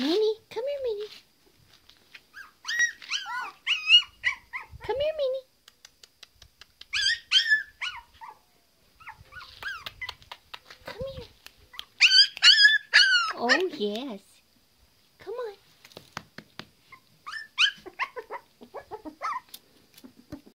Minnie, come here, Minnie. Come here, Minnie. Come here. Oh, yes.